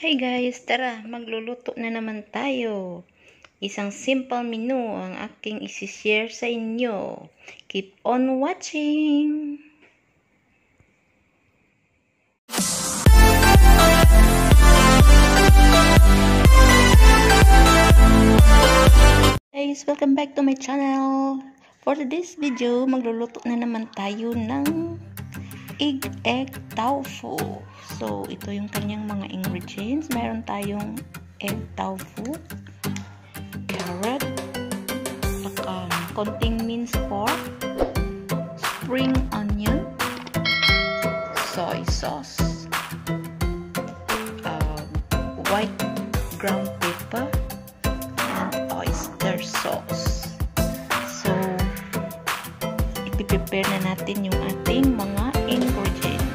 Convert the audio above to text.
Hi guys, tara, magluluto na naman tayo. Isang simple menu ang aking isi-share sa inyo. Keep on watching! Guys, welcome back to my channel. For this video, magluluto na naman tayo ng egg egg tofu. So, ito yung kanyang mga ingredients. Meron tayong egg tofu, carrot, saka konting minced pork, spring onion, soy sauce, um, white ground pepper, and oyster sauce. Ipiprepare na natin yung ating mga ingredients.